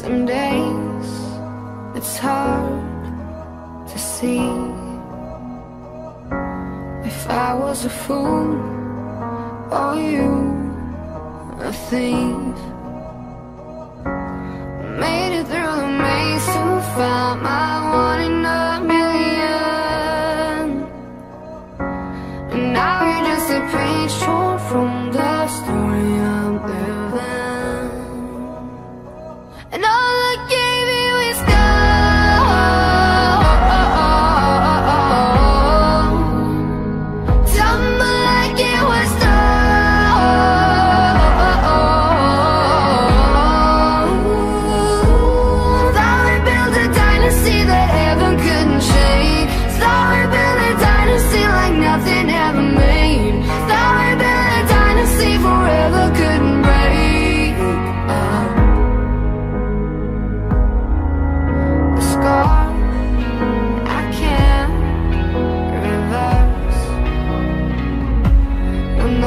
Some days it's hard to see if I was a fool or you a thief. Made it through the maze to find my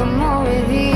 I'm more with you.